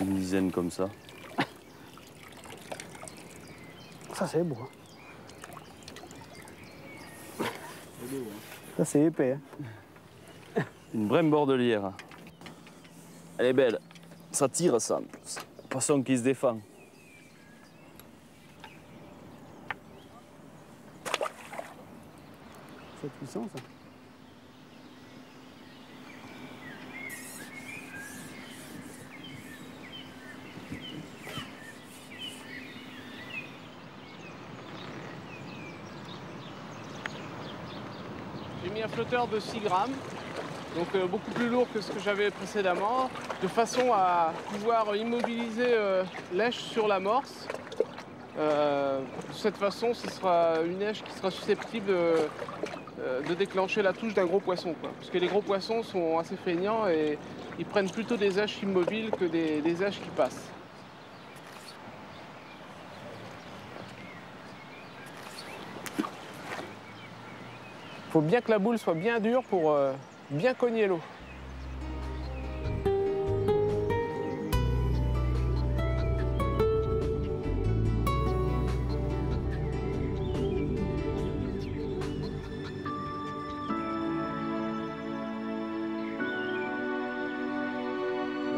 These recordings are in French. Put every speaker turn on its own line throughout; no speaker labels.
Une dizaine comme ça.
Ça, c'est beau. hein. Ça, c'est épais. hein.
Une brème bordelière. Elle est belle. Ça tire ça en plus. Poisson qui se défend.
C'est puissant, ça.
Flotteur de 6 grammes, donc euh, beaucoup plus lourd que ce que j'avais précédemment, de façon à pouvoir immobiliser euh, l'èche sur l'amorce. Euh, de cette façon, ce sera une èche qui sera susceptible de, euh, de déclencher la touche d'un gros poisson. Parce que les gros poissons sont assez feignants et ils prennent plutôt des èches immobiles que des, des qui passent. Il faut bien que la boule soit bien dure pour euh, bien cogner l'eau.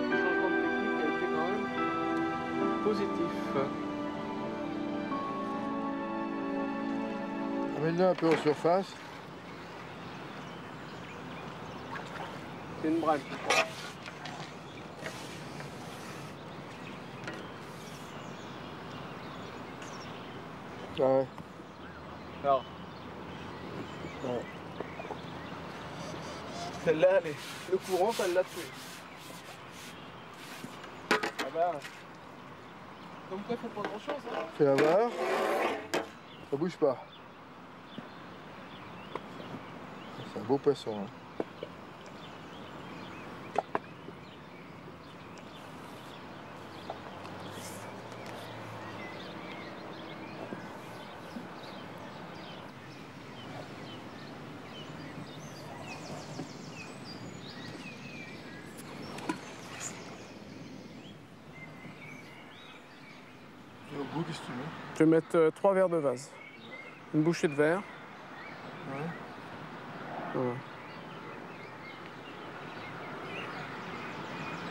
Le changement de technique a été quand même positif.
Amène-le un peu en surface.
C'est une brème.
Ah ouais.
Alors.
Ouais.
Celle-là, elle est- le courant, ça l'a tué. Ah bah. Comme quoi, il faut pas grand-chose. Hein.
Fais la barre. Ça bouge pas. C'est un beau poisson. hein.
Je vais mettre euh, trois verres de vase. Une bouchée de verre.
Ouais.
Voilà.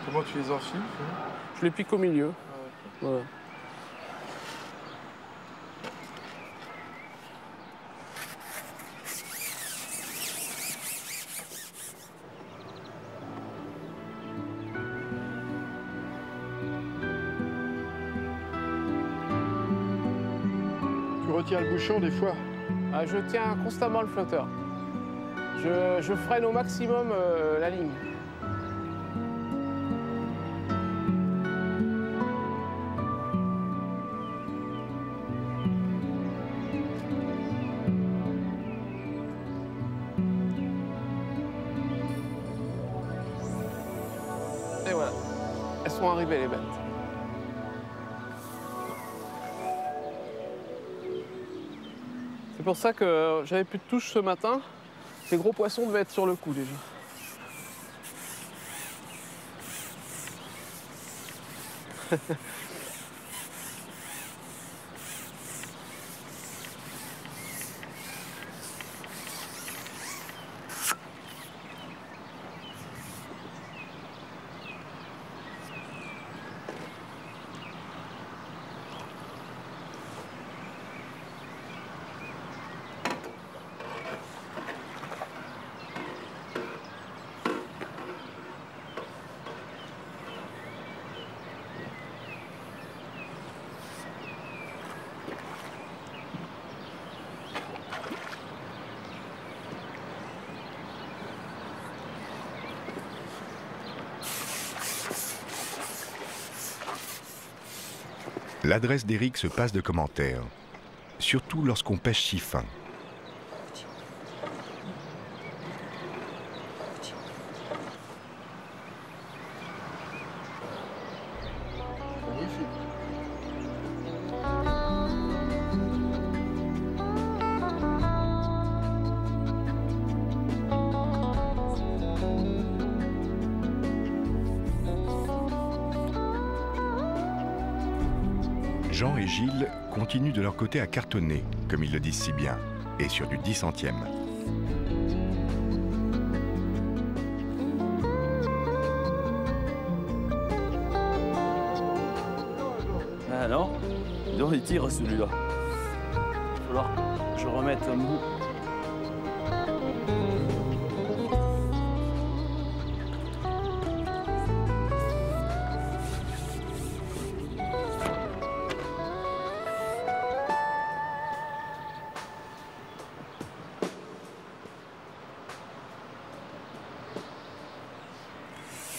Comment tu les enfiles
Je les pique au milieu.
Ah.
Voilà.
Tu retiens le bouchon des fois
Ah, je tiens constamment le flotteur. Je, freine au maximum euh, la ligne. Et voilà. Elles sont arrivées les bêtes. C'est pour ça que j'avais plus de touche ce matin. Ces gros poissons devaient être sur le coup déjà.
L'adresse d'Éric se passe de commentaires, surtout lorsqu'on pêche si fin. Jean et Gilles continuent de leur côté à cartonner, comme ils le disent si bien, et sur du 10 centièmes.
Ah non il tire celui-là. Il va falloir que je remette un bout.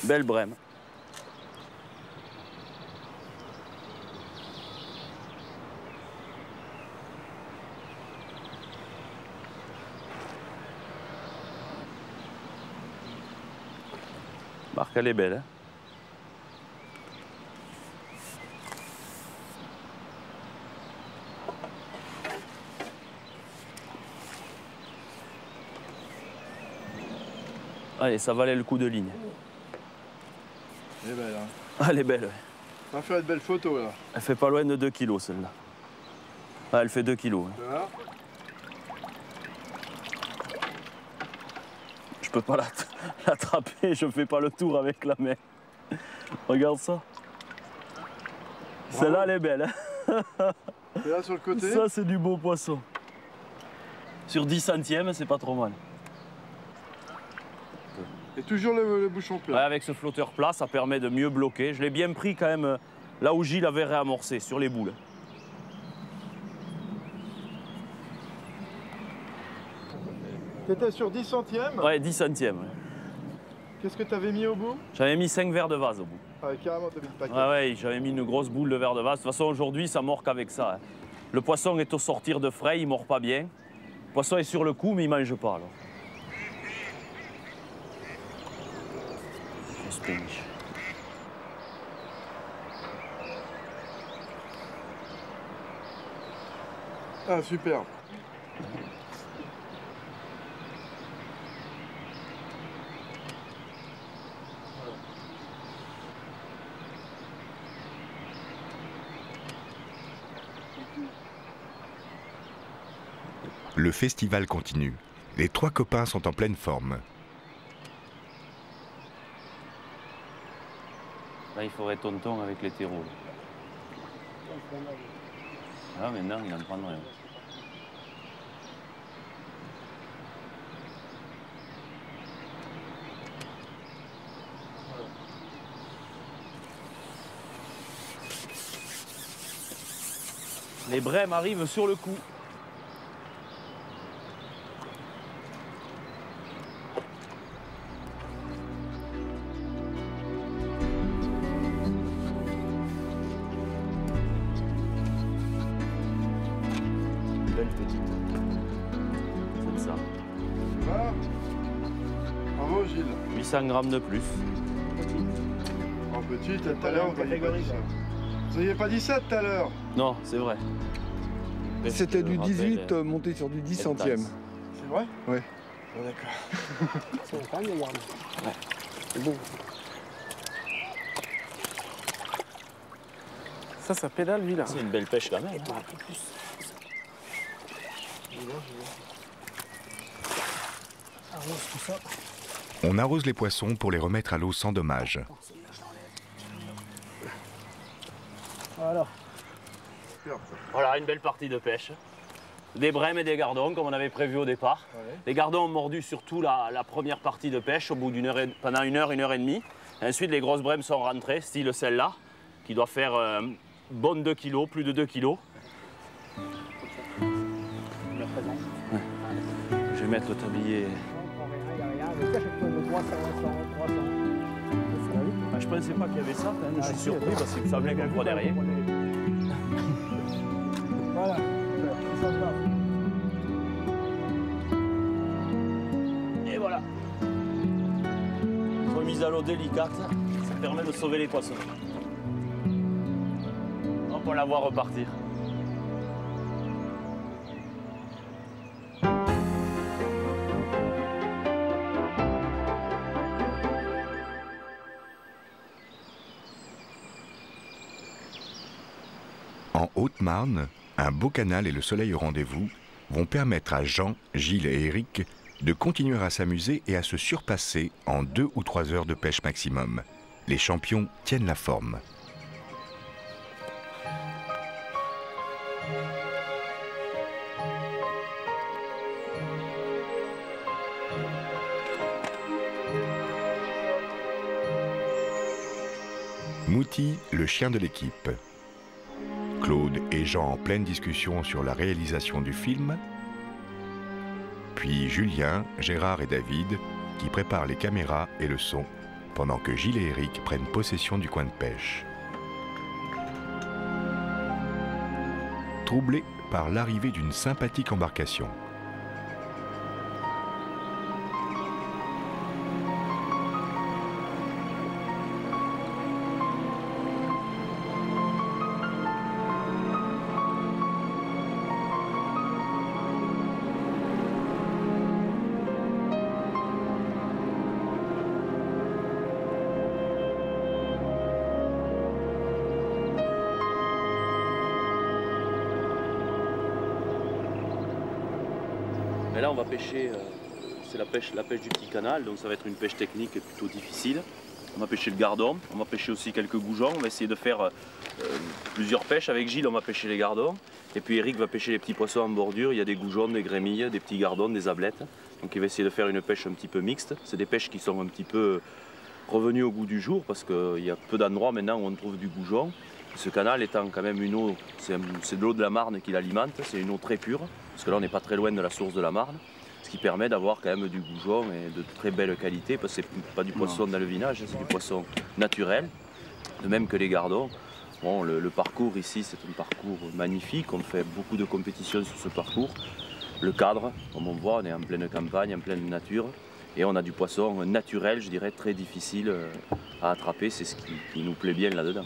Belle brème. Marc, elle est belle. hein. Allez, ça valait le coup de ligne.
Elle est belle, hein.
Ah, Elle est belle. ouais.
On va faire une belle photo là.
Elle fait pas loin de 2 kilos celle-là. Ah, elle fait 2 kilos. hein. Je peux pas la- l'attraper, je fais pas le tour avec la main. Regarde ça. Celle-là, elle est belle. hein.
Et là sur le côté
Ça, c'est du beau poisson. Sur 10 centièmes, c'est pas trop mal.
Et toujours le, le bouchon
Ouais,
plat.
avec ce flotteur plat, ça permet de mieux bloquer. Je l'ai bien pris quand même euh, là où Gilles avait réamorcé, sur les boules.
T'étais sur 10 centièmes?
Ouais, 10 centièmes. ouais.
Qu'est-ce que t'avais mis au bout?
J'avais mis 5 verres de vase au bout.
Ah, carrément, t'as mis le paquet.
Ouais, ouais, j'avais mis une grosse boule de verre de vase. De toute façon, aujourd'hui, ça mord qu'avec ça. hein. Le poisson est au sortir de frais, il mord pas bien. Le poisson est sur le coup, mais il mange pas alors.
Ah, super.
Le festival continue. Les trois copains sont en pleine forme.
Il faudrait tonton avec les terreaux. Ah, maintenant, il en prendrait. Les brèmes arrivent sur le coup. 800 grammes de plus.
En petit, tout à l'heure, vous n'aviez pas dit ça. Vous n'aviez pas dit ça tout à l'heure.
Non, c'est vrai.
C'était du
rappelle,
18
euh,
monté sur du 10
elle
centièmes.
tasse.
C'est vrai
Ouais.
Ah, d'accord.
C'est. C'est beau.
Ça, ça pédale, lui, là.
C'est une belle pêche quand même. hein.
Ah ouais, c'est tout ça.
On arrose les poissons pour les remettre à l'eau sans dommage.
Voilà.
Voilà, une belle partie de pêche. Des brèmes et des gardons, comme on avait prévu au départ.
Ouais.
Les gardons ont mordu surtout la, la première partie de pêche au bout d'une heure et- pendant une heure, une heure et demie. Et ensuite, les grosses brèmes sont rentrées, style celle-là, qui doit faire euh, bonne 2 kilos, plus de 2 kilos. Je vais mettre le tablier. Ah, je pensais pas qu'il y avait ça, même. je suis surpris parce qu'il me semblait qu'on prenait rien.
Voilà. C'est ça, ça.
Et voilà. Remise à l'eau délicate, ça permet de sauver les poissons. Hop, on la voit repartir.
En Haute-Marne, un beau canal et le soleil au rendez-vous vont permettre à Jean, Gilles et Eric de continuer à s'amuser et à se surpasser en deux ou trois heures de pêche maximum. Les champions tiennent la forme. Mouti, le chien de l'équipe. Claude et Jean en pleine discussion sur la réalisation du film. Puis Julien, Gérard et David qui préparent les caméras et le son pendant que Gilles et Eric prennent possession du coin de pêche. Troublés par l'arrivée d'une sympathique embarcation.
La pêche, du petit canal, donc ça va être une pêche technique plutôt difficile. On va pêcher le gardon, on va pêcher aussi quelques goujons, on va essayer de faire euh, plusieurs pêches. Avec Gilles, on va pêcher les gardons, et puis Eric va pêcher les petits poissons en bordure. Il y a des goujons, des grémilles, des petits gardons, des ablettes. Donc il va essayer de faire une pêche un petit peu mixte. C'est des pêches qui sont un petit peu revenues au goût du jour, parce qu'il y a peu d'endroits maintenant où on trouve du goujon. Ce canal étant quand même une eau, c'est de l'eau de la Marne qui l'alimente, c'est une eau très pure, parce que là on n'est pas très loin de la source de la Marne, ce qui permet d'avoir quand même du goujon et de très belle qualité, parce que c'est pas du poisson d'alevinage, c'est du poisson naturel, de même que les gardons. Bon, le, le parcours ici c'est un parcours magnifique, on fait beaucoup de compétitions sur ce parcours. Le cadre, comme on voit, on est en pleine campagne, en pleine nature, et on a du poisson naturel, je dirais, très difficile euh, à attraper, c'est ce qui, qui nous plaît bien là-dedans.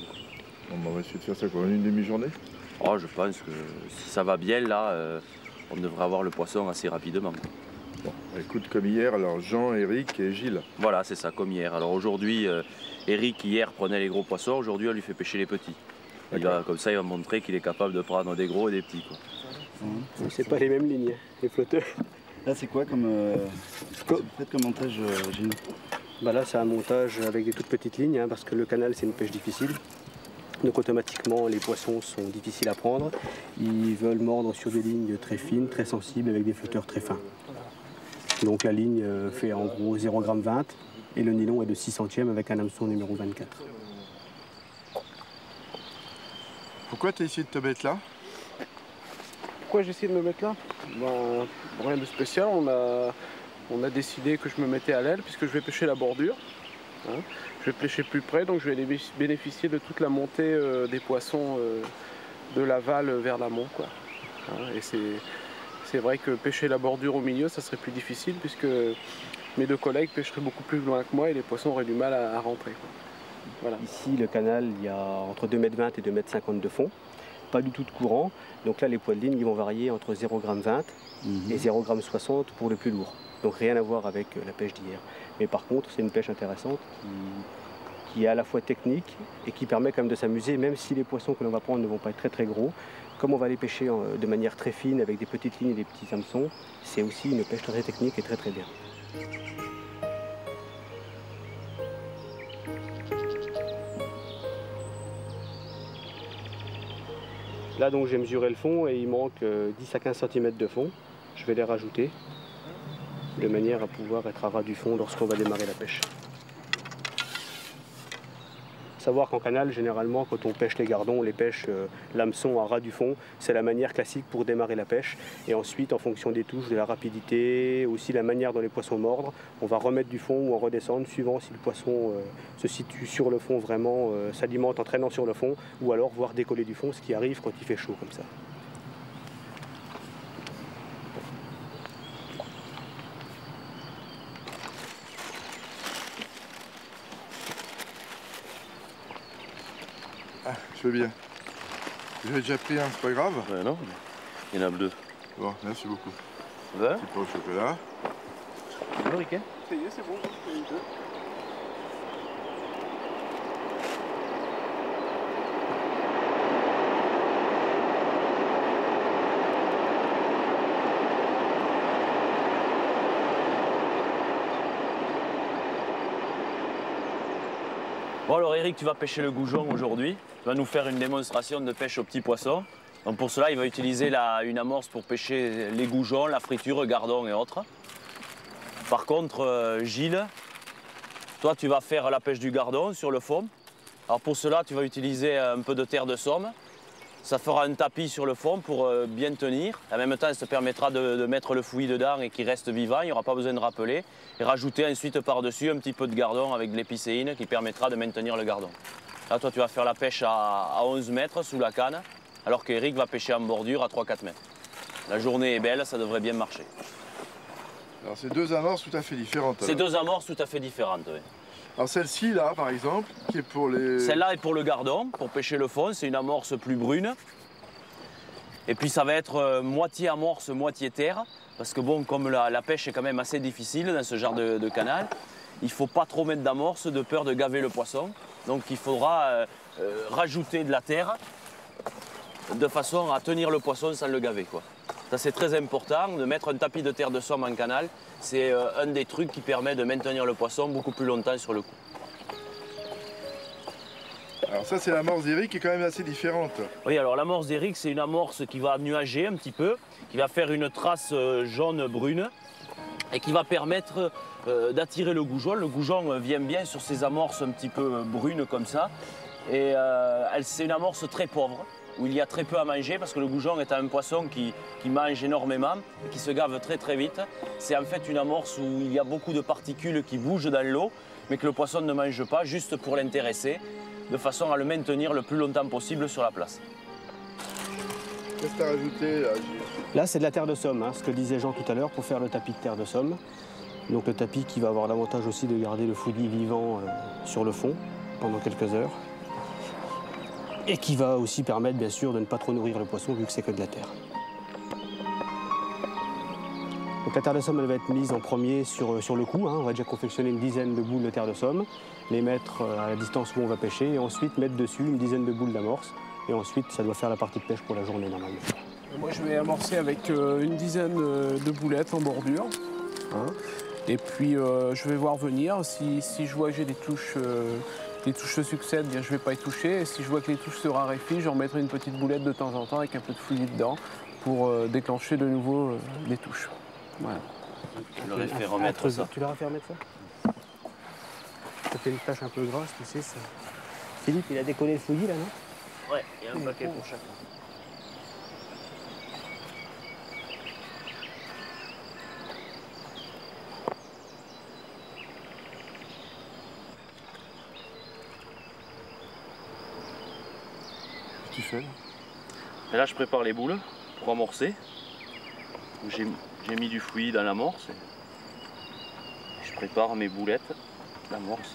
Bah, on va essayer de faire ça quoi, une demi-journée
Oh, je pense que si ça va bien, là, euh, on devrait avoir le poisson assez rapidement.
Bon, écoute, comme hier, alors Jean, Eric et Gilles.
Voilà, c'est ça, comme hier. Alors aujourd'hui, euh, Eric, hier, prenait les gros poissons. Aujourd'hui, on lui fait pêcher les petits. Il va- comme ça, il va montrer qu'il est capable de prendre des gros et des petits. quoi.
C'est pas les mêmes lignes, les flotteurs.
Là, c'est quoi comme. euh,
Co-
vous faites comme montage, euh, Gilles
Bah là, c'est un montage avec des toutes petites lignes, hein, parce que le canal, c'est une pêche difficile. Donc automatiquement, les poissons sont difficiles à prendre. Ils veulent mordre sur des lignes très fines, très sensibles, avec des flotteurs très fins. Donc la ligne euh, fait en gros 0,20 g et le nylon est de 6 centièmes avec un hameçon numéro 24.
Pourquoi tu as essayé de te mettre là?
Pourquoi j'ai essayé de me mettre là? Ben, Rien de spécial, on a, on a décidé que je me mettais à l'aile puisque je vais pêcher la bordure. hein. Je vais pêcher plus près, donc je vais bé- bénéficier de toute la montée euh, des poissons euh, de l'aval vers l'amont. quoi. Hein, Et c'est, c'est vrai que pêcher la bordure au milieu, ça serait plus difficile puisque mes deux collègues pêcheraient beaucoup plus loin que moi et les poissons auraient du mal à, à rentrer. Voilà.
Ici, le canal, il y a entre 2,20 m et 2,50 m de fond. Pas du tout de courant. Donc là, les poids de ligne ils vont varier entre 0,20 g et 0,60 g pour le plus lourd. Donc rien à voir avec la pêche d'hier. Mais par contre, c'est une pêche intéressante qui, qui est à la fois technique et qui permet quand même de s'amuser, même si les poissons que l'on va prendre ne vont pas être très très gros. Comme on va les pêcher euh, de manière très fine avec des petites lignes et des petits hameçons, c'est aussi une pêche très technique et très très bien. Là donc j'ai mesuré le fond et il manque euh, 10 à 15 cm de fond. Je vais les rajouter de manière à pouvoir être à ras du fond lorsqu'on va démarrer la pêche. Savoir qu'en canal, généralement, quand on pêche les gardons, on les pêche euh, l'hameçon à ras du fond. C'est la manière classique pour démarrer la pêche. Et ensuite, en fonction des touches, de la rapidité, aussi la manière dont les poissons mordent, on va remettre du fond ou en redescendre, suivant si le poisson euh, se situe sur le fond vraiment, euh, s'alimente en traînant sur le fond, ou alors voir décoller du fond, ce qui arrive quand il fait chaud comme ça.
Je veux bien. J'avais déjà pris un, c'est pas grave.
Ouais, non Il y en a deux.
Bon, merci beaucoup. Petit au chocolat.
Riquet?
Ça y est, c'est bon, j'ai deux.
Bon alors Eric, tu vas pêcher le goujon aujourd'hui. Tu vas nous faire une démonstration de pêche aux petits poissons. Donc pour cela, il va utiliser une amorce pour pêcher les goujons, la friture, gardon et autres. Par contre, euh, Gilles, toi tu vas faire la pêche du gardon sur le fond. Alors pour cela, tu vas utiliser un peu de terre de somme. Ça fera un tapis sur le fond pour euh, bien tenir. En même temps, ça te permettra de, de mettre le fouillis dedans et qu'il reste vivant. Il n'y aura pas besoin de rappeler. Et rajouter ensuite par-dessus un petit peu de gardon avec de l'épicéine qui permettra de maintenir le gardon. Là, toi, tu vas faire la pêche à, à 11 mètres sous la canne, alors qu'Eric va pêcher en bordure à 3-4 mètres. La journée est belle, ça devrait bien marcher.
Alors c'est deux amorces tout à fait différentes.
C'est deux amorces tout à fait différentes. oui.
Alors celle-ci là par exemple, qui est pour les.
Celle-là est pour le gardon, pour pêcher le fond. C'est une amorce plus brune. Et puis ça va être euh, moitié amorce, moitié terre. Parce que bon, comme la, pêche est quand même assez difficile dans ce genre de, de canal, il ne faut pas trop mettre d'amorce de peur de gaver le poisson. Donc il faudra euh, euh, rajouter de la terre de façon à tenir le poisson sans le gaver. Quoi. Ça c'est très important, de mettre un tapis de terre de somme en canal. C'est euh, un des trucs qui permet de maintenir le poisson beaucoup plus longtemps sur le coup.
Alors ça c'est l'amorce d'Eric qui est quand même assez différente.
Oui, alors l'amorce d'Eric, c'est une amorce qui va nuager un petit peu, qui va faire une trace euh, jaune-brune et qui va permettre euh, d'attirer le goujon. Le goujon vient bien sur ces amorces un petit peu brunes comme ça. Et euh, c'est une amorce très pauvre, où il y a très peu à manger, parce que le goujon est un poisson qui, qui mange énormément et qui se gave très très vite. C'est en fait une amorce où il y a beaucoup de particules qui bougent dans l'eau, mais que le poisson ne mange pas, juste pour l'intéresser, de façon à le maintenir le plus longtemps possible sur la place.
Qu'est-ce que tu as rajouté là,
Là, c'est de la terre de somme, hein, ce que disait Jean tout à l'heure, pour faire le tapis de terre de somme. Donc le tapis qui va avoir l'avantage aussi de garder le fouillis vivant euh, sur le fond pendant quelques heures. Et qui va aussi permettre, bien sûr, de ne pas trop nourrir le poisson vu que c'est que de la terre. Donc la terre de somme, elle va être mise en premier sur, euh, sur le cou. hein. On va déjà confectionner une dizaine de boules de terre de somme, les mettre euh, à la distance où on va pêcher, et ensuite mettre dessus une dizaine de boules d'amorce. Et ensuite, ça doit faire la partie de pêche pour la journée normalement.
Moi, je vais amorcer avec euh, une dizaine de boulettes en bordure. hein? Et puis, euh, je vais voir venir. Si, si je vois que j'ai des touches, euh, les touches se succèdent, bien, je ne vais pas y toucher. Et si je vois que les touches se raréfient, j'en mettrai une petite boulette de temps en temps avec un peu de fouillis dedans pour euh, déclencher de nouveau euh, les touches. Voilà.
Je leur ai fait remettre ça.
Tu leur as fait remettre ça? Ça fait une tâche un peu grasse, tu sais ça. Philippe, il a décollé le fouillis là, non?
Ouais, il y a un paquet pour chacun.
Fais là
Et là, je prépare les boules pour amorcer. J'ai mis du fouillis dans l'amorce. et Je prépare mes boulettes d'amorce.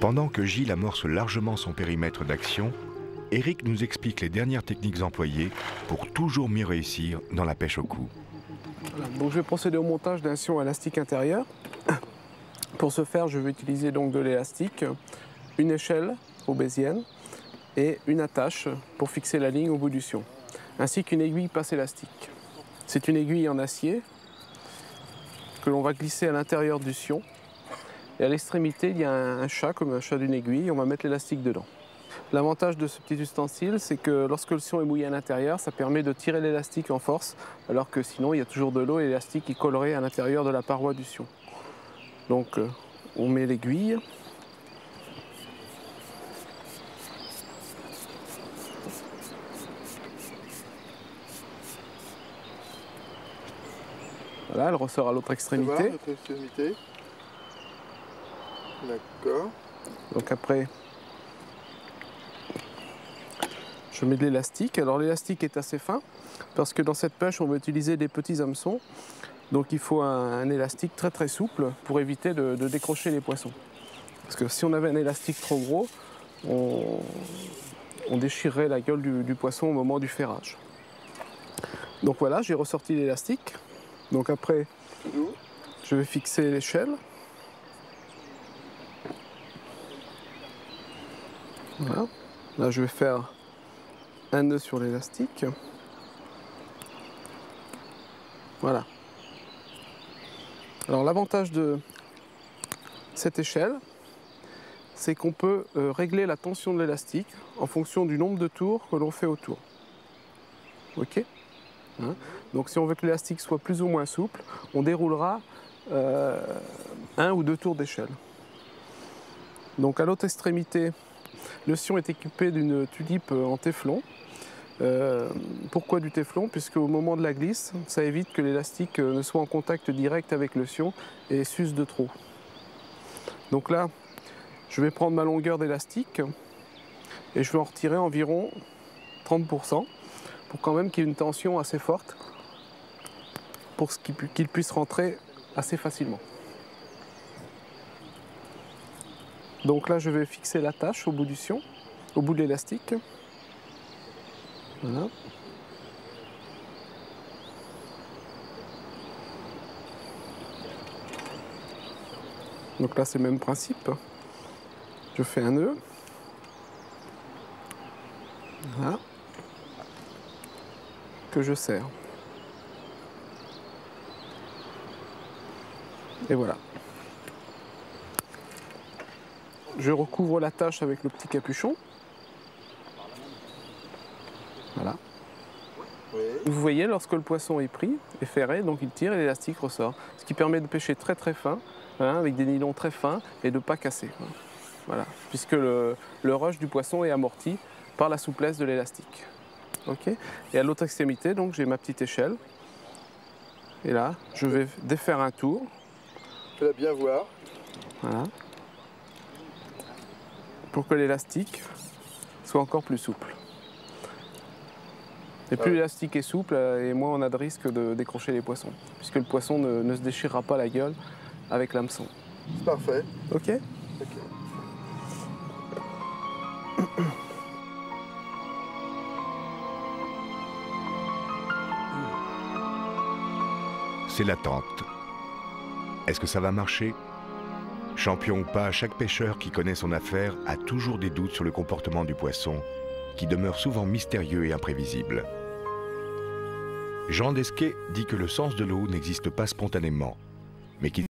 Pendant que Gilles amorce largement son périmètre d'action, Eric nous explique les dernières techniques employées pour toujours mieux réussir dans la pêche au cou.
Je vais procéder au montage d'un sion élastique intérieur. Pour ce faire, je vais utiliser donc de l'élastique, une échelle obésienne et une attache pour fixer la ligne au bout du sion, ainsi qu'une aiguille passe élastique. C'est une aiguille en acier que l'on va glisser à l'intérieur du sion. Et à l'extrémité, il y a un chat, comme un chat d'une aiguille, on va mettre l'élastique dedans. L'avantage de ce petit ustensile, c'est que lorsque le sion est mouillé à l'intérieur, ça permet de tirer l'élastique en force, alors que sinon il y a toujours de l'eau et l'élastique qui collerait à l'intérieur de la paroi du sion. Donc euh, on met l'aiguille. Voilà, elle ressort à l'autre extrémité
D'accord.
Donc après, je mets de l'élastique. Alors l'élastique est assez fin parce que dans cette pêche, on va utiliser des petits hameçons. Donc il faut un, élastique très très souple pour éviter de, décrocher les poissons. Parce que si on avait un élastique trop gros, on, déchirerait la gueule du, du poisson au moment du ferrage. Donc voilà, j'ai ressorti l'élastique. Donc après, je vais fixer l'échelle. Voilà. Là, je vais faire un nœud sur l'élastique. Voilà. Alors l'avantage de cette échelle, c'est qu'on peut euh, régler la tension de l'élastique en fonction du nombre de tours que l'on fait autour. Ok? Hein? Donc si on veut que l'élastique soit plus ou moins souple, on déroulera euh, un ou deux tours d'échelle. Donc à l'autre extrémité, le sion est équipé d'une tulipe en téflon. Euh, pourquoi du téflon? Puisque au moment de la glisse, ça évite que l'élastique euh, ne soit en contact direct avec le sion et s'use de trop. Donc là, je vais prendre ma longueur d'élastique et je vais en retirer environ 30% pour quand même qu'il y ait une tension assez forte pour qu'il puisse rentrer assez facilement. Donc là, je vais fixer la tâche au bout du sion, au bout de l'élastique. Voilà. Donc là, c'est le même principe. Je fais un nœud. Voilà. Que je serre. Et voilà. Je recouvre la tâche avec le petit capuchon. Voilà. Vous voyez, lorsque le poisson est pris, est ferré, donc il tire et l'élastique ressort. Ce qui permet de pêcher très très fin, hein, avec des nylons très fins et de ne pas casser. Voilà. Puisque le, le rush du poisson est amorti par la souplesse de l'élastique. Ok et à l'autre extrémité, donc j'ai ma petite échelle. Et là, je vais défaire un tour.
Fais-la bien voir.
Voilà. Pour que l'élastique soit encore plus souple. Et plus
Ah.
l'élastique est souple, euh, et moins on a de risque de décrocher les poissons. Puisque le poisson ne, ne se déchirera pas la gueule avec l'hameçon.
C'est parfait.
Ok
C'est l'attente. Est-ce que ça va marcher? Champion ou pas, chaque pêcheur qui connaît son affaire a toujours des doutes sur le comportement du poisson, qui demeure souvent mystérieux et imprévisible. Jean Desquet dit que le sens de l'eau n'existe pas spontanément, mais qu'il